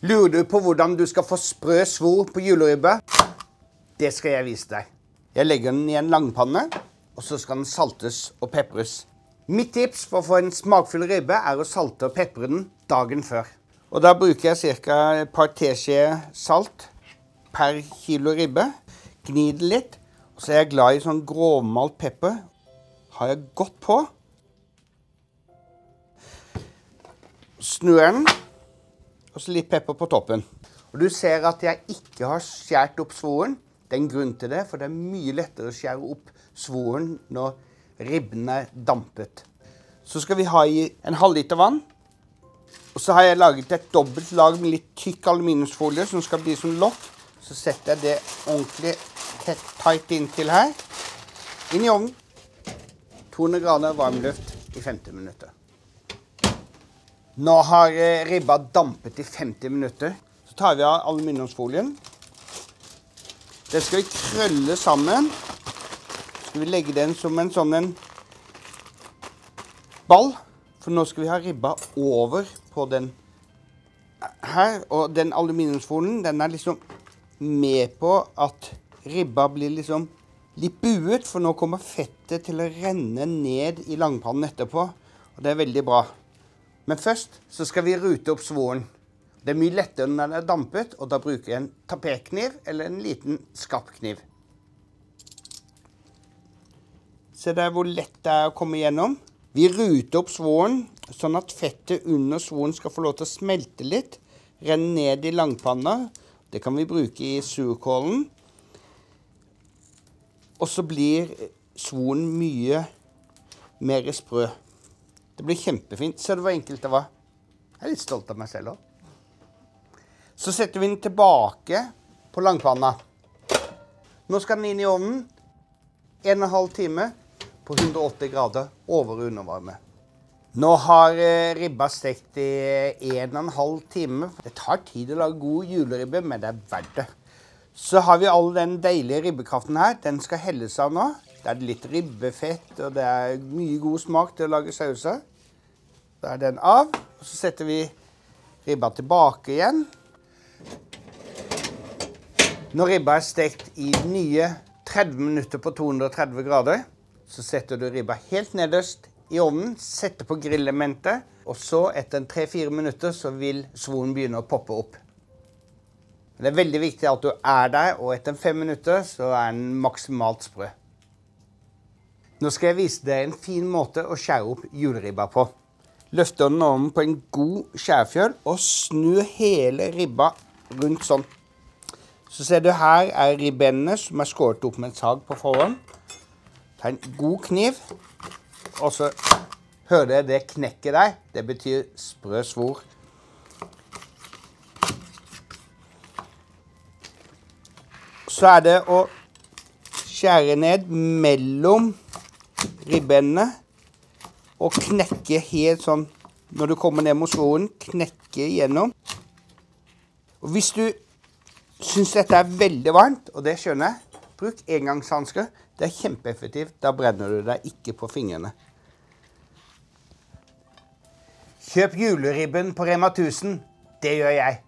Lurer du på hvordan du skal få sprø svor på juleribbe? Det skal jeg vise deg. Jeg legger den i en langpanne, og så skal den saltes og pepres. Mitt tips for å få en smakfull ribbe er å salte og pepre den dagen før. Og Da bruker jeg ca. et par teskjeer salt per kilo ribbe. Gni det litt. Og så er jeg glad i sånn grovmalt pepper. Har jeg godt på. Snur den og så litt pepper på toppen. Og Du ser at jeg ikke har skjært opp svoren. Det er en grunn til det, for det er mye lettere å skjære opp svoren når ribben er dampet. Så skal vi ha i en halvliter vann. Og så har jeg laget et dobbelt lag med litt tykk aluminiumsfolie som skal bli som lokk. Så setter jeg det ordentlig tett, tight inntil her. Inn i ovnen. 200 grader varmluft i 50 minutter. Nå har eh, ribba dampet i 50 minutter. Så tar vi av aluminiumsfolien. Det skal vi krølle sammen. Så skal vi legge den som en sånn en ball. For nå skal vi ha ribba over på den her. Og den aluminiumsfolien den er liksom med på at ribba blir liksom litt buet. For nå kommer fettet til å renne ned i langpannen etterpå. Og det er veldig bra. Men først så skal vi rute opp svoren. Det er mye lettere når den er dampet, og da bruker jeg en tapetkniv eller en liten skarp kniv. Se der hvor lett det er å komme gjennom. Vi ruter opp svoren, sånn at fettet under svoren skal få lov til å smelte litt. Renne ned i langpanna. Det kan vi bruke i surkålen. Og så blir svoren mye mer sprø. Det blir kjempefint. Så det hvor enkelt det var? Jeg er litt stolt av meg selv òg. Så setter vi den tilbake på langpanna. Nå skal den inn i ovnen. 1 12 time på 180 grader over- og undervarme. Nå har eh, ribba stekt i 1 12 time. Det tar tid å lage god juleribbe, men det er verdt det. Så har vi all den deilige ribbekraften her. Den skal helles av nå. Det er litt ribbefett, og det er mye god smak til å lage sauser. Da er den av. Og så setter vi ribba tilbake igjen. Når ribba er stekt i nye 30 minutter på 230 grader, så setter du ribba helt nederst i ovnen, setter på grillementet, og så etter 3-4 minutter så vil svoren begynne å poppe opp. Det er veldig viktig at du er der, og etter fem minutter så er den maksimalt sprø. Nå skal jeg vise deg en fin måte å skjære opp juleribba på. Løfter den om på en god skjærfjøl og snur hele ribba rundt sånn. Så ser du her er ribbenene som er skåret opp med en sag på forhånd. Ta en god kniv, og så hører dere det knekket der. Det betyr sprø svor. Så er det å skjære ned mellom ribbendene og knekke helt sånn når du kommer ned mot svoren. Knekke igjennom. Og hvis du syns dette er veldig varmt, og det skjønner jeg, bruk engangshansker. Det er kjempeeffektivt. Da brenner du deg ikke på fingrene. Kjøp juleribben på Rema 1000. Det gjør jeg.